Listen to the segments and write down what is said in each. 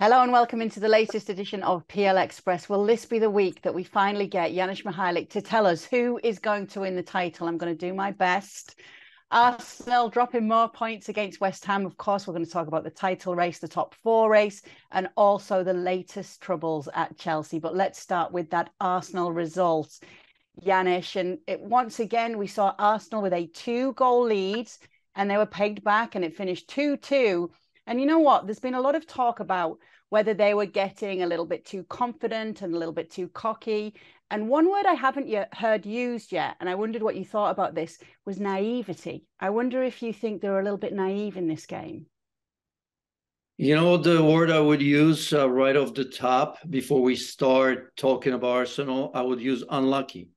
Hello and welcome into the latest edition of PL Express. Will this be the week that we finally get Janusz Michallik to tell us who is going to win the title? I'm going to do my best. Arsenal dropping more points against West Ham. Of course, we're going to talk about the title race, the top four race, and also the latest troubles at Chelsea. But let's start with that Arsenal result. Janusz, and it, once again, we saw Arsenal with a two goal lead and they were pegged back and it finished 2 2 and you know what? There's been a lot of talk about whether they were getting a little bit too confident and a little bit too cocky. And one word I haven't yet heard used yet, and I wondered what you thought about this, was naivety. I wonder if you think they're a little bit naive in this game. You know, the word I would use uh, right off the top before we start talking about Arsenal, I would use unlucky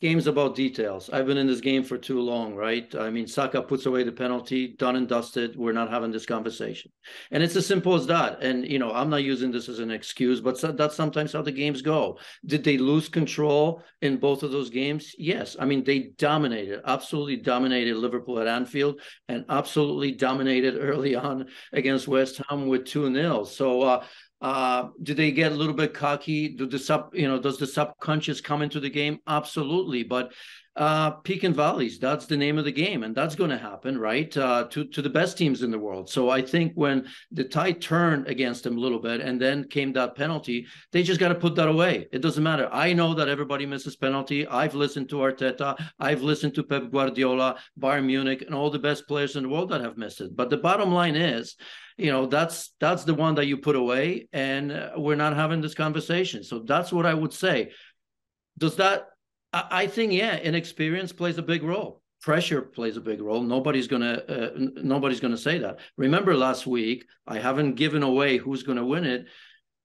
game's about details. I've been in this game for too long, right? I mean, Saka puts away the penalty, done and dusted. We're not having this conversation. And it's as simple as that. And, you know, I'm not using this as an excuse, but that's sometimes how the games go. Did they lose control in both of those games? Yes. I mean, they dominated, absolutely dominated Liverpool at Anfield and absolutely dominated early on against West Ham with 2 0. So, uh, uh, do they get a little bit cocky? Do the sub, you know, does the subconscious come into the game? Absolutely, but uh, peak and valleys. That's the name of the game, and that's going to happen, right? Uh, to to the best teams in the world. So I think when the tide turned against them a little bit, and then came that penalty, they just got to put that away. It doesn't matter. I know that everybody misses penalty. I've listened to Arteta. I've listened to Pep Guardiola, Bayern Munich, and all the best players in the world that have missed it. But the bottom line is you know that's that's the one that you put away and uh, we're not having this conversation so that's what i would say does that i, think yeah inexperience plays a big role. Pressure plays a big role. Nobody's gonna uh, nobody's gonna say that. Remember last week i haven't given away who's gonna win it.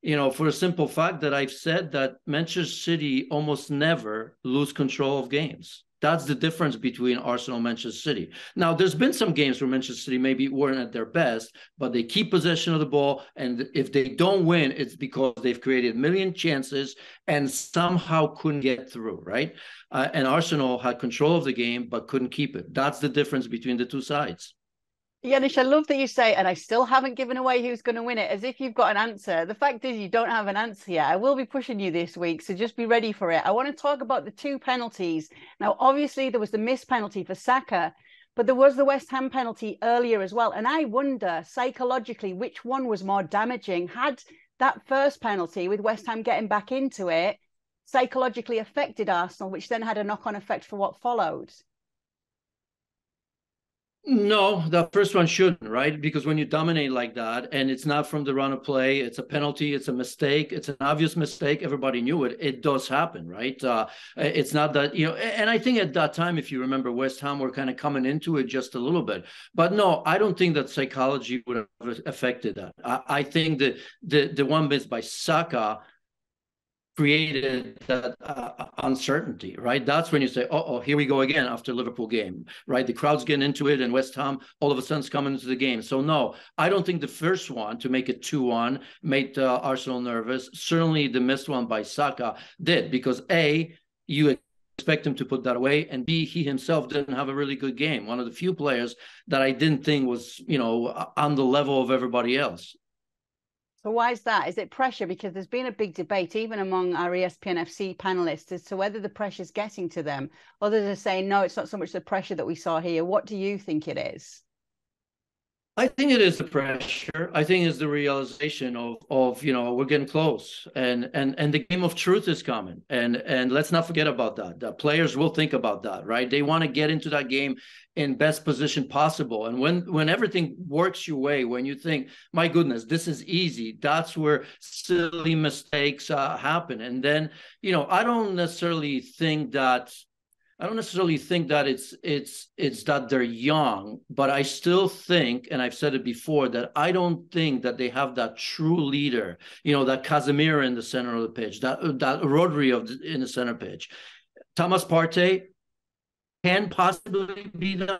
You know for a simple fact that i've said that manchester city almost never lose control of games that's the difference between Arsenal and Manchester City. Now, there's been some games where Manchester City maybe weren't at their best, but they keep possession of the ball. And if they don't win, it's because they've created a million chances and somehow couldn't get through, right? Uh, and Arsenal had control of the game, but couldn't keep it. That's the difference between the two sides. Janusz, I love that you say, and I still haven't given away who's going to win it, as if you've got an answer. The fact is, you don't have an answer yet. I will be pushing you this week, so just be ready for it. I want to talk about the two penalties. Now, obviously, there was the missed penalty for Saka, but there was the West Ham penalty earlier as well. And I wonder psychologically which one was more damaging. Had that first penalty with West Ham getting back into it psychologically affected Arsenal, which then had a knock on effect for what followed? No, the first one shouldn't, right? Because when you dominate like that and it's not from the run of play, it's a penalty, it's a mistake, it's an obvious mistake. Everybody knew it. It does happen, right? Uh, it's not that, you know, and I think at that time, if you remember, West Ham were kind of coming into it just a little bit. But no, I don't think that psychology would have affected that. I, I think that the, the one missed by Saka created that uh, uncertainty, right? That's when you say, oh, oh, here we go again after Liverpool game, right? The crowd's getting into it and West Ham all of a sudden is coming into the game. So no, I don't think the first one to make it 2-1 made uh, Arsenal nervous. Certainly the missed one by Saka did because A, you expect him to put that away and b he himself didn't have a really good game one of the few players that i didn't think was you know on the level of everybody else so why is that? Is it pressure? Because there's been a big debate, even among our ESPN FC panelists, as to whether the pressure is getting to them. Others are saying, no, it's not so much the pressure that we saw here. What do you think it is? I think it is the pressure. I think it's the realization of of you know we're getting close, and and and the game of truth is coming, and and let's not forget about that. The players will think about that, right? They want to get into that game in best position possible, and when when everything works your way, when you think, my goodness, this is easy, that's where silly mistakes uh, happen, and then you know I don't necessarily think that I don't necessarily think that it's it's it's that they're young, but I still think, and I've said it before, that I don't think that they have that true leader. You know, that Casemiro in the center of the pitch, that that Rodri of the, in the center pitch, Thomas Partey can possibly be the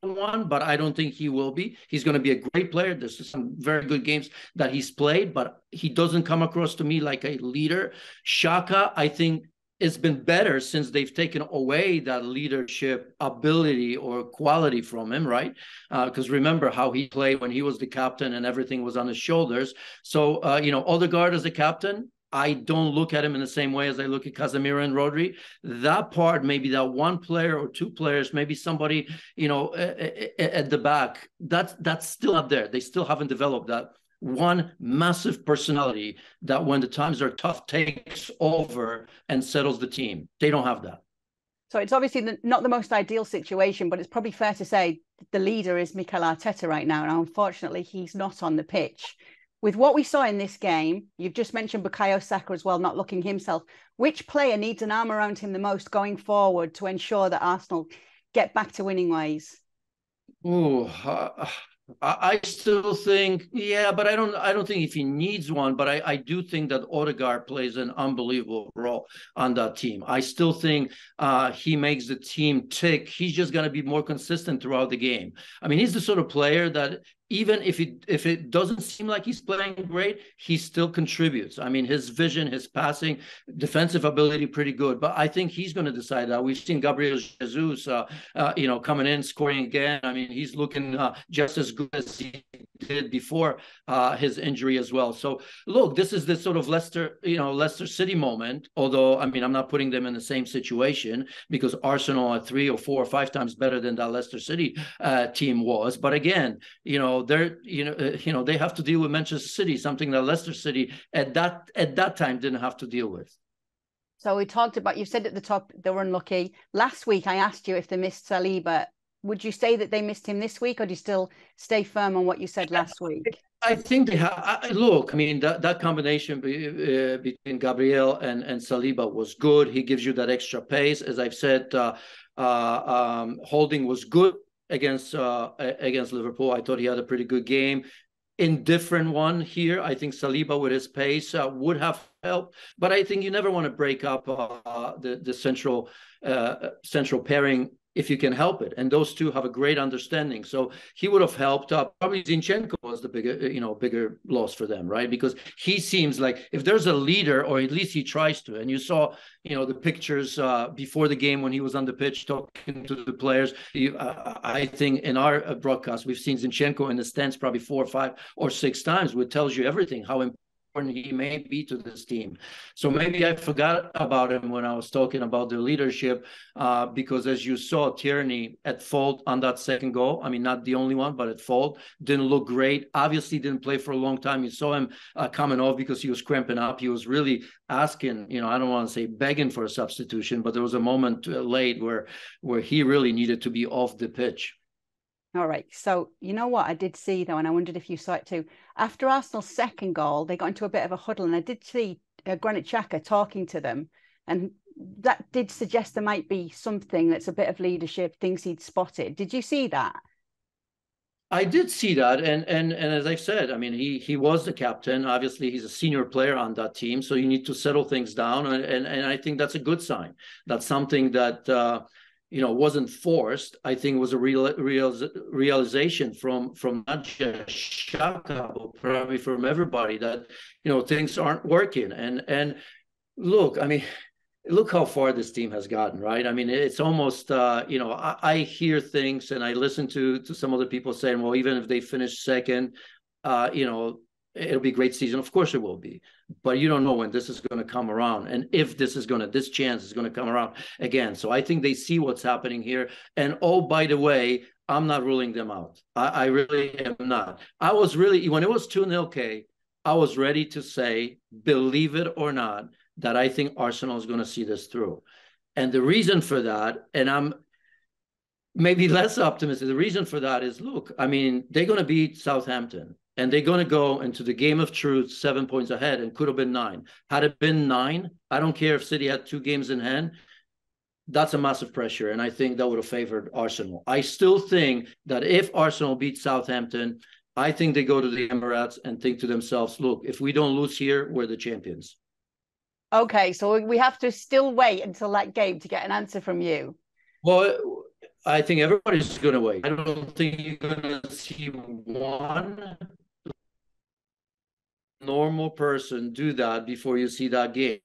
one, but I don't think he will be. He's going to be a great player. There's some very good games that he's played, but he doesn't come across to me like a leader. Xhaka, I think it's been better since they've taken away that leadership ability or quality from him, right? Because uh, remember how he played when he was the captain and everything was on his shoulders. So, uh, you know, Odegaard as a captain, I don't look at him in the same way as I look at Casemiro and Rodri. That part, maybe that one player or two players, maybe somebody, you know, at the back, that's that's still up there. They still haven't developed that one massive personality that when the times are tough takes over and settles the team. They don't have that. So it's obviously the, not the most ideal situation, but it's probably fair to say the leader is Mikel Arteta right now. And unfortunately, he's not on the pitch. With what we saw in this game, you've just mentioned Bukayo Saka as well, not looking himself. Which player needs an arm around him the most going forward to ensure that Arsenal get back to winning ways? Oh, uh, I still think, yeah, but I don't. I don't think if he needs one, but I, I do think that Odegaard plays an unbelievable role on that team. I still think uh, he makes the team tick. He's just going to be more consistent throughout the game. I mean, he's the sort of player that even if it if it doesn't seem like he's playing great, he still contributes. I mean, his vision, his passing, defensive ability, pretty good. But I think he's going to decide that. We've seen Gabriel Jesus, uh, uh, you know, coming in, scoring again. I mean, he's looking uh, just as good as he did before uh, his injury as well. So look, this is this sort of Leicester, you know, Leicester City moment. Although I mean, I'm not putting them in the same situation because Arsenal are three or four or five times better than that Leicester City uh, team was. But again, you know they're you know uh, you know they have to deal with Manchester City, something that Leicester City at that at that time didn't have to deal with. So we talked about you said at the top they were unlucky. Last week I asked you if they missed Saliba. Would you say that they missed him this week, or do you still stay firm on what you said last week? I think they have. Look, I mean that that combination be, uh, between Gabriel and and Saliba was good. He gives you that extra pace, as I've said. Uh, uh, um, Holding was good against uh, against Liverpool. I thought he had a pretty good game. Indifferent one here. I think Saliba with his pace uh, would have helped, but I think you never want to break up uh, the the central uh, central pairing if you can help it. And those two have a great understanding. So he would have helped. Uh, probably Zinchenko was the bigger, you know, bigger loss for them, right? Because he seems like if there's a leader, or at least he tries to. And you saw, you know, the pictures uh, before the game when he was on the pitch talking to the players. He, uh, I think in our uh, broadcast we've seen Zinchenko in the stands probably four or five or six times, which tells you everything how important he may be to this team. So maybe I forgot about him when I was talking about the leadership, uh, because as you saw, Tierney at fault on that second goal. I mean, not the only one, but at fault. Didn't look great. Obviously, didn't play for a long time. You saw him uh, coming off because he was cramping up. He was really asking, you know, I don't want to say begging for a substitution, but there was a moment uh, late where where he really needed to be off the pitch. All right. So you know what I did see though, and I wondered if you saw it too. After Arsenal's second goal, they got into a bit of a huddle, and I did see uh, Granit Xhaka talking to them, and that did suggest there might be something that's a bit of leadership, things he'd spotted. Did you see that? I did see that, and and and as I said, I mean, he he was the captain. Obviously, he's a senior player on that team, so you need to settle things down, and and, and I think that's a good sign. That's something that. Uh, you know wasn't forced i think was a real, real realization from from not just Xhaka, but probably from everybody that you know things aren't working. And and look i mean look how far this team has gotten right? I mean it's almost uh, you know I, I, hear things and i listen to to some other people saying well even if they finish second uh, you know it'll be a great season. Of course it will be, but you don't know when this is going to come around and if this is going to this chance is going to come around again. So I think they see what's happening here. And oh, by the way, I'm not ruling them out. I, I really am not. I was really when it was two 0 K, I was ready to say, believe it or not, that I think Arsenal is going to see this through. And the reason for that, and I'm maybe less optimistic. The reason for that is look, I mean, they're going to beat Southampton and they're going to go into the game of truth seven points ahead and could have been nine. Had it been nine, I don't care if City had two games in hand. That's a massive pressure, and I think that would have favored Arsenal. I still think that if Arsenal beat Southampton, I think they go to the Emirates and think to themselves, look, if we don't lose here, we're the champions. Okay, so we have to still wait until that game to get an answer from you. Well, I think everybody's going to wait. I don't think you're going to see one normal person do that before you see that game.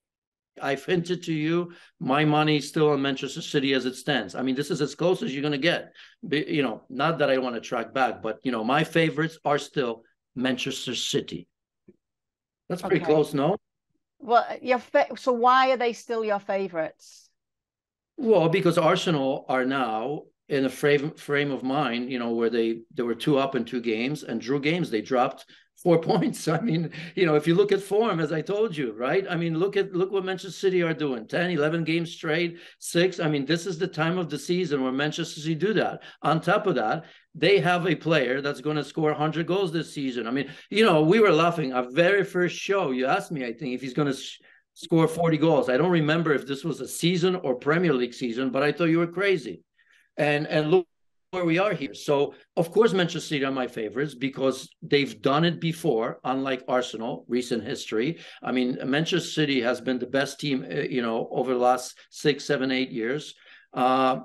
I've hinted to you, my money is still on Manchester City as it stands. I mean, this is as close as you're going to get. You know, not that I want to track back, but you know, my favorites are still Manchester City. That's pretty okay. close, no? Well, uh, your fa- so why are they still your favorites? Well, because Arsenal are now in a frame frame of mind, you know, where they there were two up in two games and drew games. They dropped four points. I mean, you know, if you look at form, as I told you, right? I mean, look at look what Manchester City are doing 10, 11 games straight, six. I mean, this is the time of the season where Manchester City do that. On top of that, they have a player that's going to score 100 goals this season. I mean, you know, we were laughing. Our very first show, you asked me, I think, if he's going to sh- score 40 goals. I don't remember if this was a season or Premier League season, but I thought you were crazy. And and look where we are here. So, of course, Manchester City are my favorites because they've done it before, unlike Arsenal, recent history. I mean, Manchester City has been the best team, uh, you know, over the last six, seven, eight years. Uh,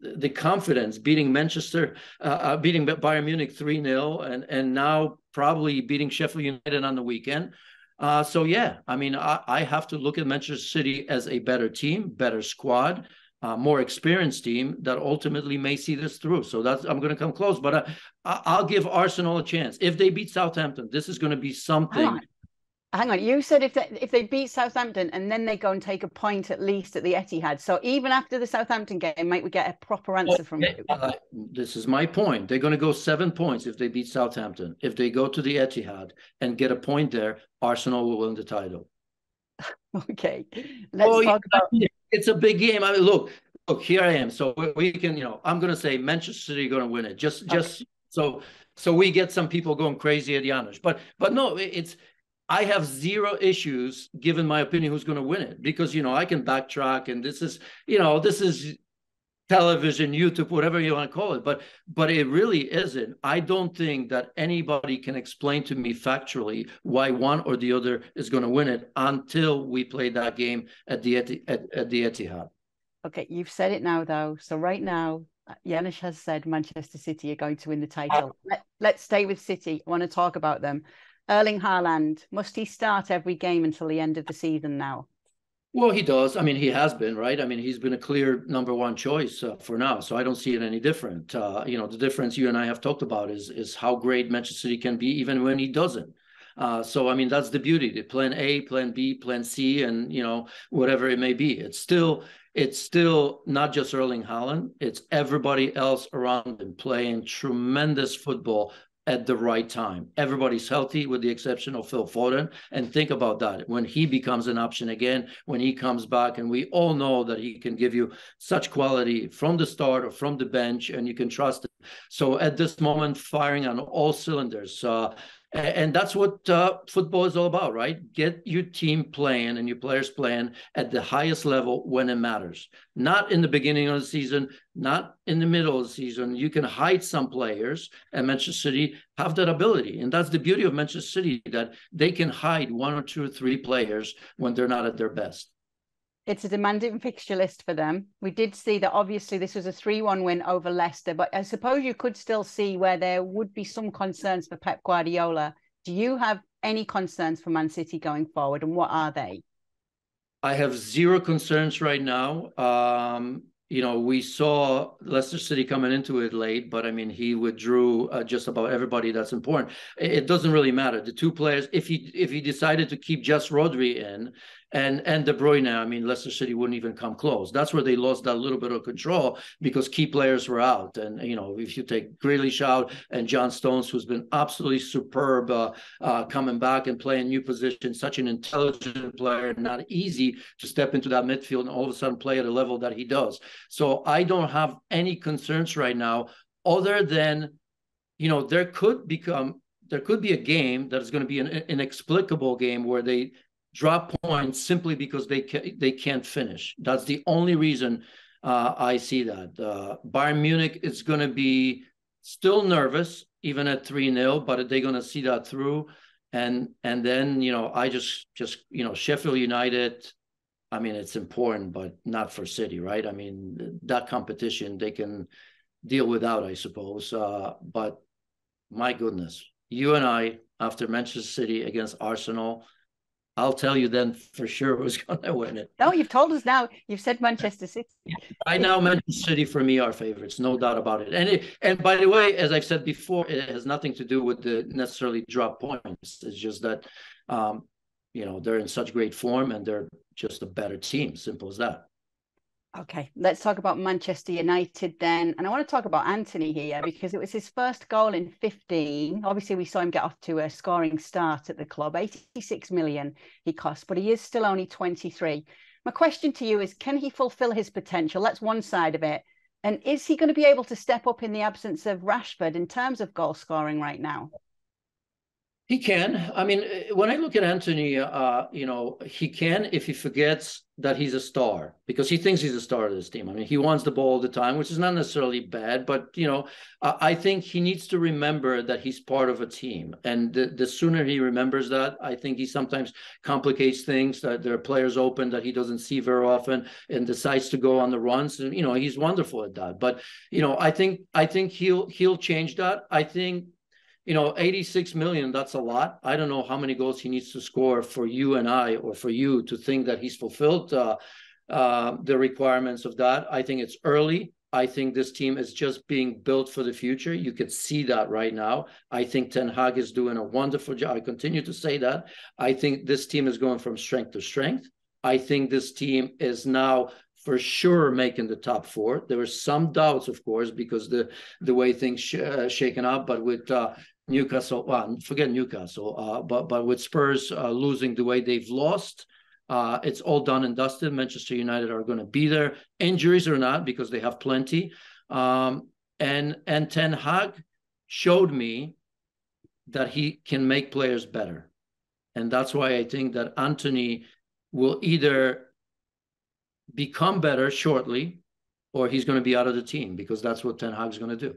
the confidence beating Manchester, uh, uh beating Bayern Munich 3 0, and, and now probably beating Sheffield United on the weekend. Uh, so, yeah, I mean, I, I have to look at Manchester City as a better team, better squad uh, more experienced team that ultimately may see this through. So that's I'm going to come close, but uh, I'll give Arsenal a chance if they beat Southampton. This is going to be something. Hang on. Hang on. You said if they if they beat Southampton and then they go and take a point at least at the Etihad. So even after the Southampton game, might we get a proper answer from you? Uh, this is my point. They're going to go seven points if they beat Southampton. If they go to the Etihad and get a point there, Arsenal will win the title. okay, let's oh, talk yeah. about it's a big game. I mean, look, look, here I am. So we can, you know, I'm going to say Manchester City going to win it. Just, okay. just so, so we get some people going crazy at Janusz. But, but no, it's. I have zero issues given my opinion who's going to win it because you know I can backtrack and this is you know this is television, YouTube, whatever you want to call it. But but it really isn't. I don't think that anybody can explain to me factually why one or the other is going to win it until we play that game at the at, at the Etihad. Okay, you've said it now though. So right now, uh, Janusz has said Manchester City are going to win the title. Uh, Let, let's stay with City. I want to talk about them. Erling Haaland, must he start every game until the end of the season now? Well, he does. I mean, he has been right. I mean, he's been a clear number one choice uh, for now. So I don't see it any different. Uh, you know, the difference you and I have talked about is is how great Manchester City can be even when he doesn't. Uh, so I mean, that's the beauty. The plan A, plan B, plan C, and you know whatever it may be. It's still it's still not just Erling Haaland. It's everybody else around him playing tremendous football at the right time. Everybody's healthy with the exception of Phil Foden. And think about that. When he becomes an option again, when he comes back, and we all know that he can give you such quality from the start or from the bench, and you can trust it. So at this moment, firing on all cylinders. Uh, and that's what uh, football is all about, right? Get your team playing and your players playing at the highest level when it matters. Not in the beginning of the season, not in the middle of the season. You can hide some players, and Manchester City have that ability. And that's the beauty of Manchester City that they can hide one or two or three players when they're not at their best it's a demanding fixture list for them. We did see that obviously this was a 3 1 win over Leicester, but I suppose you could still see where there would be some concerns for Pep Guardiola. Do you have any concerns for Man City going forward, and what are they? I have zero concerns right now. Um, you know, we saw Leicester City coming into it late, but I mean, he withdrew uh, just about everybody that's important. It, doesn't really matter. The two players, if he if he decided to keep just Rodri in, and and De Bruyne, I mean, Leicester City wouldn't even come close. That's where they lost that little bit of control because key players were out. And you know, if you take Grealish out and John Stones, who's been absolutely superb uh, uh, coming back and playing new position, such an intelligent player, not easy to step into that midfield and all of a sudden play at a level that he does. So I don't have any concerns right now, other than, you know, there could become there could be a game that is going to be an inexplicable game where they drop points simply because they ca- they can't finish. That's the only reason uh, I see that. Uh, Bayern Munich is going to be still nervous even at 3-0, but they're going to see that through. And and then, you know, I just just, you know, Sheffield United, I mean, it's important, but not for City, right? I mean, that competition they can deal without, I suppose. Uh, but my goodness, you and I, after Manchester City against Arsenal, I'll tell you then for sure who's going to win it. No, you've told us now. You've said Manchester City. I now Manchester City for me are favorites, no doubt about it. And it, and by the way, as I've said before, it has nothing to do with the necessarily drop points. It's just that, um, you know, they're in such great form and they're just a better team. Simple as that. Okay, let's talk about Manchester United then. And I want to talk about Antony here because it was his first goal in 15. Obviously, we saw him get off to a scoring start at the club. 86 million he cost, but he is still only 23. My question to you is can he fulfill his potential? That's one side of it. And is he going to be able to step up in the absence of Rashford in terms of goal scoring right now? He can. I mean, when I look at Antony, uh, you know, he can if he forgets that he's a star because he thinks he's a star of this team. I mean, he wants the ball all the time, which is not necessarily bad, but you know, I think he needs to remember that he's part of a team, and the, the sooner he remembers that, I think he sometimes complicates things. That there are players open that he doesn't see very often, and decides to go on the runs. And you know, he's wonderful at that. But you know, I think I think he'll he'll change that. I think you know, 86 million, that's a lot. I don't know how many goals he needs to score for you and I or for you to think that he's fulfilled uh, uh, the requirements of that. I think it's early. I think this team is just being built for the future. You could see that right now. I think Ten Hag is doing a wonderful job. I continue to say that. I think this team is going from strength to strength. I think this team is now for sure making the top four. There were some doubts, of course, because the the way things sh- uh, shaken up. But with uh, Newcastle, well, forget Newcastle, uh, but but with Spurs uh, losing the way they've lost, uh, it's all done and dusted. Manchester United are going to be there, injuries or not, because they have plenty. Um, and and Ten Hag showed me that he can make players better, and that's why I think that Antony will either become better shortly, or he's going to be out of the team because that's what Ten Hag's going to do.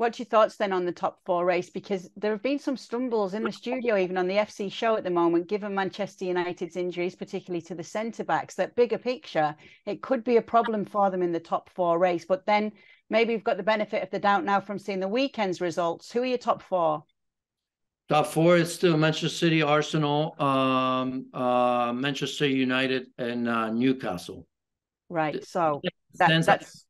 What's your thoughts then on the top four race? Because there have been some stumbles in the studio, even on the FC show at the moment, given Manchester United's injuries, particularly to the centre backs. That bigger picture, it could be a problem for them in the top four race. But then maybe we've got the benefit of the doubt now from seeing the weekend's results. Who are your top four? Top four is still Manchester City, Arsenal, um, uh, Manchester United, and uh, Newcastle. Right. So that, that's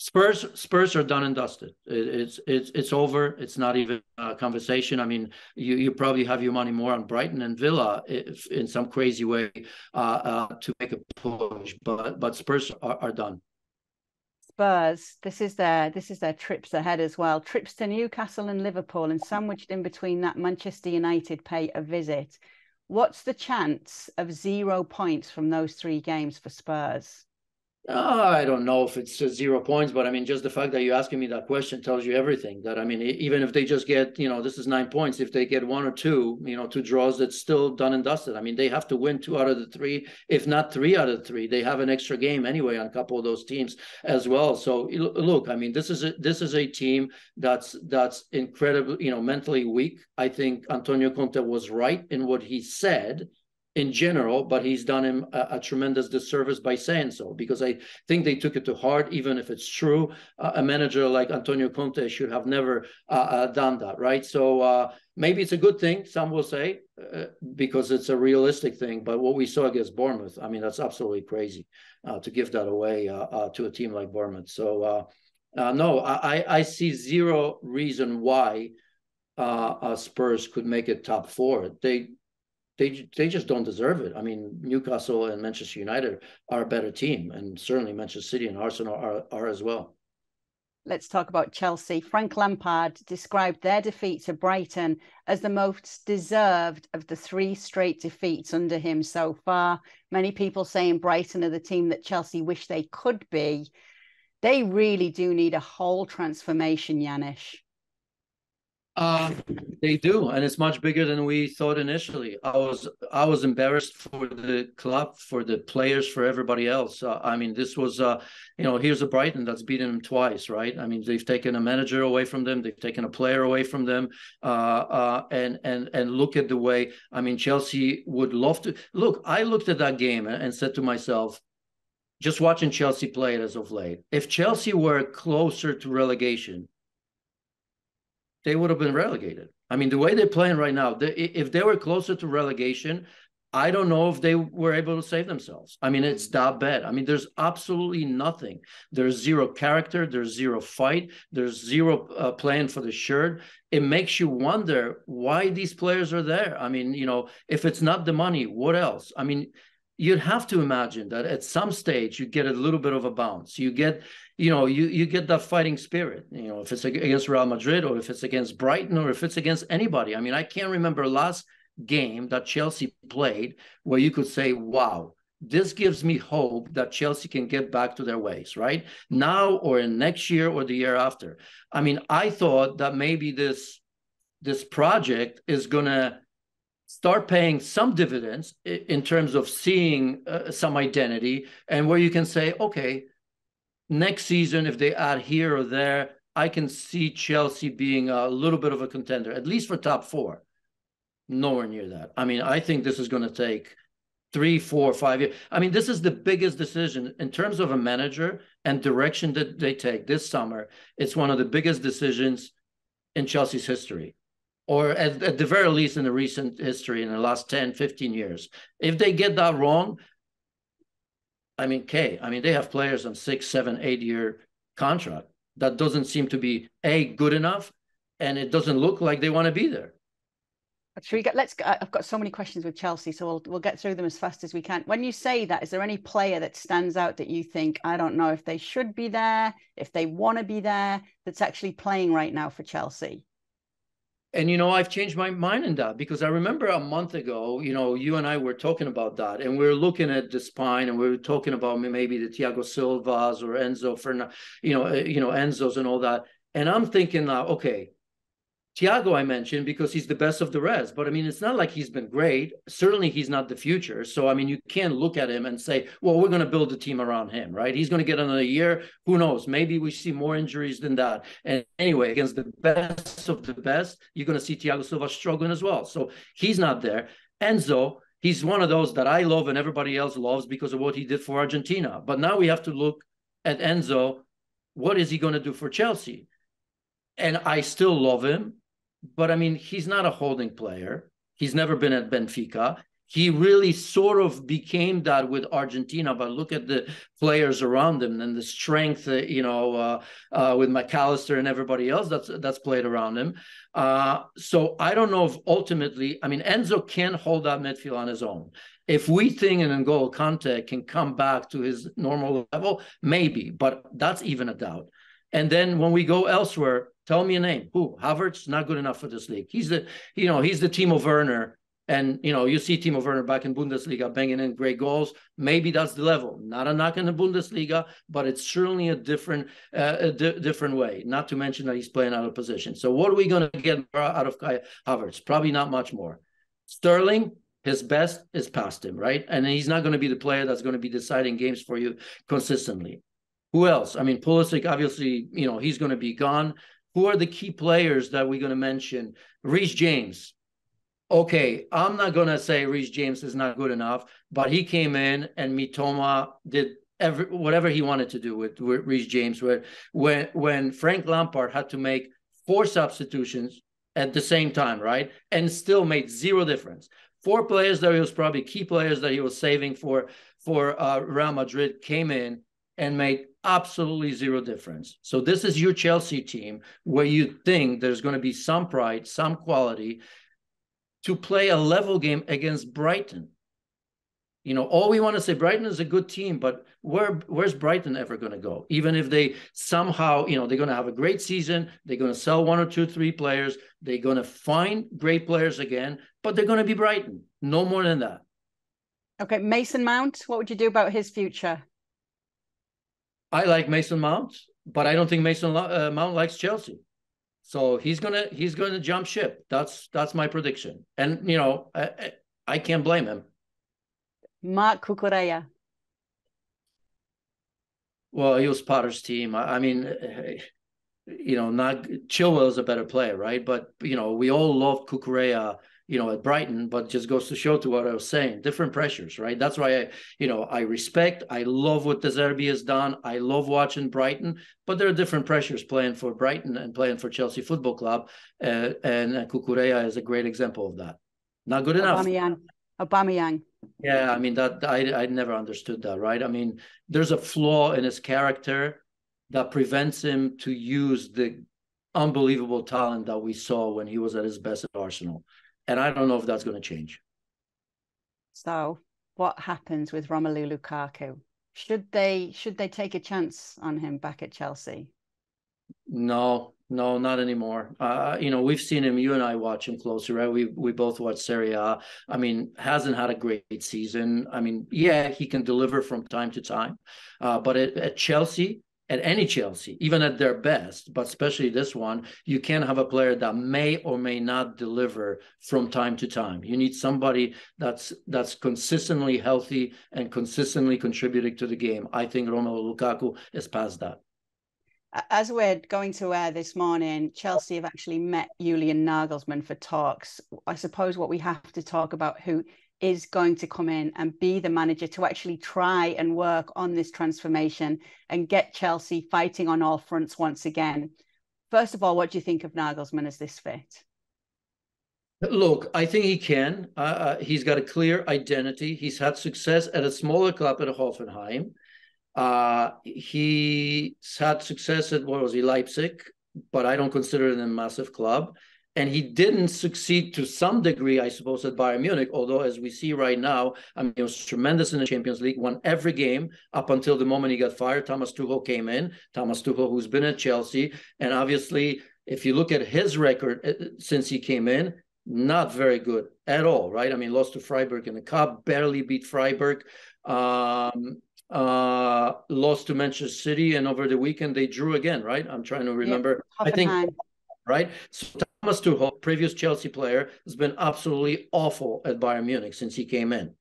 Spurs Spurs are done and dusted. It, it's it's it's over. It's not even a conversation. I mean, you you probably have your money more on Brighton and Villa if, in some crazy way uh, uh, to make a push, but but Spurs are, are done. Spurs, this is their this is their trips ahead as well. Trips to Newcastle and Liverpool, and sandwiched in between that, Manchester United pay a visit. What's the chance of zero points from those three games for Spurs? Uh, I don't know if it's zero points, but I mean, just the fact that you're asking me that question tells you everything. That I mean, even if they just get, you know, this is nine points. If they get one or two, you know, two draws, that's still done and dusted. I mean, they have to win two out of the three, if not three out of the three. They have an extra game anyway on a couple of those teams as well. So look, I mean, this is a, this is a team that's that's incredibly, you know, mentally weak. I think Antonio Conte was right in what he said in general, but he's done him a, a, tremendous disservice by saying so because I think they took it to heart, even if it's true. Uh, a manager like Antonio Conte should have never uh, uh, done that, right? So uh, maybe it's a good thing, some will say, uh, because it's a realistic thing. But what we saw against Bournemouth, I mean, that's absolutely crazy uh, to give that away to a team like Bournemouth. So no, I, I see zero reason why. Spurs could make it top four. They they they just don't deserve it. I mean, Newcastle and Manchester United are a better team, and certainly Manchester City and Arsenal are are as well. Let's talk about Chelsea. Frank Lampard described their defeat to Brighton as the most deserved of the three straight defeats under him so far. Many people saying Brighton are the team that Chelsea wish they could be. They really do need a whole transformation, Janusz. Uh, they do, and it's much bigger than we thought initially. I was I was embarrassed for the club, for the players, for everybody else. Uh, I mean, this was uh, you know, here's a Brighton that's beaten them twice, right? I mean, they've taken a manager away from them, they've taken a player away from them, uh, uh, and and and look at the way. I mean, Chelsea would love to look. I looked at that game and said to myself, just watching Chelsea play it as of late, if Chelsea were closer to relegation they would have been relegated. I mean, the way they're playing right now, they, if they were closer to relegation, I don't know if they were able to save themselves. I mean, it's that bad. I mean, there's absolutely nothing. There's zero character. There's zero fight. There's zero uh, playing for the shirt. It makes you wonder why these players are there. I mean, you know, if it's not the money, what else? I mean, you'd have to imagine that at some stage you get a little bit of a bounce. You get, you know, you you get that fighting spirit. You know, if it's against Real Madrid or if it's against Brighton or if it's against anybody. I mean, I can't remember last game that Chelsea played where you could say, wow, this gives me hope that Chelsea can get back to their ways, right? Now or in next year or the year after. I mean, I thought that maybe this this project is going to start paying some dividends in terms of seeing uh, some identity and where you can say, okay, next season if they add here or there, I can see Chelsea being a little bit of a contender, at least for top 4 nowhere near that. I mean, I think this is going to take three, four, five years. I mean, this is the biggest decision in terms of a manager and direction that they take this summer. It's one of the biggest decisions in Chelsea's history, or at, at the very least in the recent history in the last 10, 15 years. If they get that wrong, I mean, K. I mean, they have players on six, seven, eight year contract. That doesn't seem to be A, good enough, and it doesn't look like they want to be there. Should we get? Let's. I've got so many questions with Chelsea, so we'll we'll get through them as fast as we can. When you say that, is there any player that stands out that you think I don't know if they should be there, if they want to be there, that's actually playing right now for Chelsea? And you know, I've changed my mind in that because I remember a month ago, you know, you and I were talking about that, and we are looking at the spine, and we were talking about maybe the Thiago Silvas or Enzo for, you know, uh, you know, Enzo's and all that. And I'm thinking now, okay, Thiago, I mentioned because he's the best of the rest, but I mean, it's not like he's been great. Certainly, he's not the future. So, I mean, you can't look at him and say, well, we're going to build a team around him, right? He's going to get another year. Who knows? Maybe we see more injuries than that. And anyway, against the best of the best, you're going to see Thiago Silva struggling as well. So, he's not there. Enzo, he's one of those that I love and everybody else loves because of what he did for Argentina. But now we have to look at Enzo. What is he going to do for Chelsea? And I still love him but I mean, he's not a holding player. He's never been at Benfica. He really sort of became that with Argentina, but look at the players around him and the strength, uh, you know, uh, uh, with Mac Allister and everybody else that's that's played around him. Uh, so I don't know if ultimately, I mean, Enzo can hold that midfield on his own. If we think an N'Golo Kante can come back to his normal level, maybe, but that's even a doubt. And then when we go elsewhere, Tell me a name. Who? Havertz not good enough for this league. He's the, you know, he's the Timo Werner. And you know, you see Timo Werner back in Bundesliga banging in great goals. Maybe that's the level. Not a knock in the Bundesliga, but it's certainly a different, uh, a di- different way. Not to mention that he's playing out of position. So what are we going to get out of Kai Havertz? Probably not much more. Sterling, his best is past him, right? And he's not going to be the player that's going to be deciding games for you consistently. Who else? I mean, Pulisic, obviously, you know, he's going to be gone. Who are the key players that we're going to mention? Reece James. Okay, I'm not going to say Reece James is not good enough, but he came in and Mitoma did every whatever he wanted to do with, with Reece James. Where when when Frank Lampard had to make four substitutions at the same time, right, and still made zero difference. Four players that he was probably key players that he was saving for for uh, Real Madrid came in and made absolutely zero difference. So this is your Chelsea team where you think there's going to be some pride, some quality to play a level game against Brighton. You know, all we want to say Brighton is a good team, but where where's Brighton ever going to go? Even if they somehow, you know, they're going to have a great season, they're going to sell one or two, three players, they're going to find great players again, but they're going to be Brighton, no more than that. Okay, Mason Mount, what would you do about his future? I like Mason Mount, but I don't think Mason uh, Mount likes Chelsea. So he's gonna he's gonna jump ship. That's that's my prediction. And you know, I, I can't blame him. Marc Cucurella. Well, he was Potter's team. I, I mean, you know, not Chilwell is a better player, right? But you know, we all love Cucurella you know, at Brighton, but just goes to show to what I was saying, different pressures, right? That's why I, you know, I respect, I love what De Zerbi has done. I love watching Brighton, but there are different pressures playing for Brighton and playing for Chelsea Football Club. Uh, and uh, Cucurella is a great example of that. Not good enough. Aubameyang. Aubameyang. Yeah, I mean that I I never understood that, right? I mean, there's a flaw in his character that prevents him to use the unbelievable talent that we saw when he was at his best at Arsenal. And I don't know if that's going to change. So, what happens with Romelu Lukaku? Should they should they take a chance on him back at Chelsea? No, no, not anymore. Uh, you know, we've seen him. You and I watch him closely, right? We we both watch Serie A. I mean, hasn't had a great season. I mean, yeah, he can deliver from time to time, uh, but at, at Chelsea, at any Chelsea, even at their best, but especially this one, you can't have a player that may or may not deliver from time to time. You need somebody that's that's consistently healthy and consistently contributing to the game. I think Romelu Lukaku is past that. As we're going to air this morning, Chelsea have actually met Julian Nagelsmann for talks. I suppose what we have to talk about who is going to come in and be the manager to actually try and work on this transformation and get Chelsea fighting on all fronts once again. First of all, what do you think of Nagelsmann as this fit? Look, I think he can. Uh, uh, he's got a clear identity. He's had success at a smaller club at Hoffenheim. Uh, he's had success at what was he Leipzig, but I don't consider it a massive club and he didn't succeed to some degree, I suppose, at Bayern Munich. Although, as we see right now, I mean, he was tremendous in the Champions League, won every game up until the moment he got fired. Thomas Tuchel came in. Thomas Tuchel, who's been at Chelsea, and obviously, if you look at his record uh, since he came in, not very good at all, right? I mean, lost to Freiburg in the cup, barely beat Freiburg. Um, uh lost to Manchester City and over the weekend they drew again right i'm trying to remember yeah, i think right so Thomas Tuchel, previous Chelsea player, has been absolutely awful at Bayern Munich since he came in.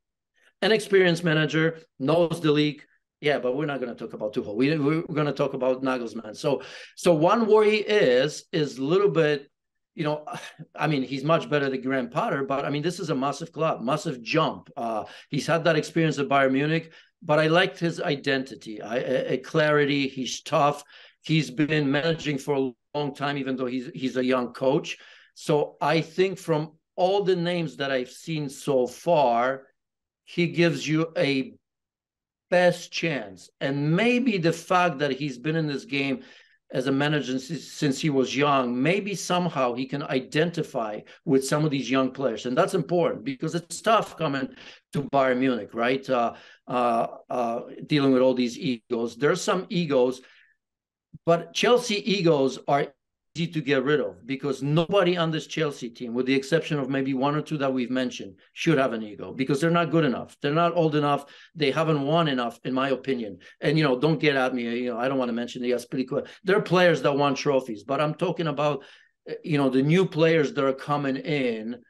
An experienced manager, knows the league. Yeah, but we're not going to talk about Tuchel. We, we're going to talk about Nagelsmann. So, so one worry is is a little bit, you know, I mean, he's much better than Graham Potter, but I mean, this is a massive club, massive jump. Uh, he's had that experience at Bayern Munich, but I liked his identity, I, a, a clarity. He's tough. He's been managing for a long time, even though he's he's a young coach. So I think from all the names that I've seen so far, he gives you a best chance. And maybe the fact that he's been in this game as a manager since he was young, maybe somehow he can identify with some of these young players. And that's important because it's tough coming to Bayern Munich, right? Uh, uh, uh, dealing with all these egos. There are some egos but Chelsea egos are easy to get rid of because nobody on this Chelsea team, with the exception of maybe one or two that we've mentioned, should have an ego because they're not good enough. They're not old enough. They haven't won enough, in my opinion. And you know, don't get at me. You know, I don't want to mention the Azpilicueta. There are players that won trophies, but I'm talking about you know the new players that are coming in.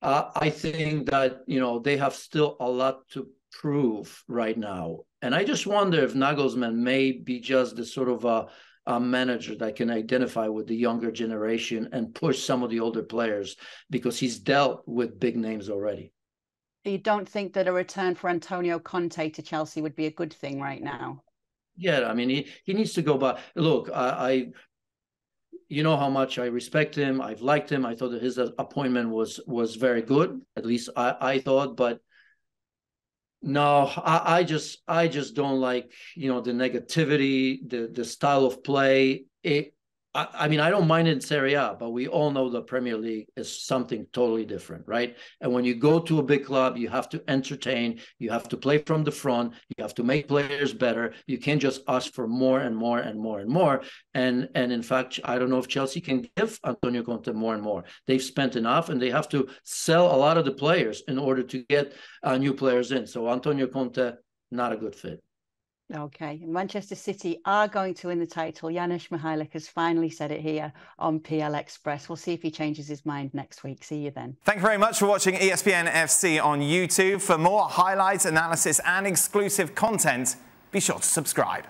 Uh, I think that you know they have still a lot to prove right now. And I just wonder if Nagelsmann may be just the sort of a, a, manager that can identify with the younger generation and push some of the older players because he's dealt with big names already. You don't think that a return for Antonio Conte to Chelsea would be a good thing right now? Yeah, I mean, he, he needs to go back. Look, I, I you know how much I respect him. I've liked him. I thought that his uh, appointment was was very good. At least I, I thought, but no, I, I just I just don't like you know the negativity, the the style of play. It I, mean, I don't mind in Serie A, but we all know the Premier League is something totally different, right? And when you go to a big club, you have to entertain, you have to play from the front, you have to make players better. You can't just ask for more and more and more and more. And and in fact, I don't know if Chelsea can give Antonio Conte more and more. They've spent enough, and they have to sell a lot of the players in order to get uh, new players in. So Antonio Conte, not a good fit. Okay, Manchester City are going to win the title. Janusz Michallik has finally said it here on PL Express. We'll see if he changes his mind next week. See you then. Thank you very much for watching ESPN FC on YouTube. For more highlights, analysis and exclusive content, be sure to subscribe.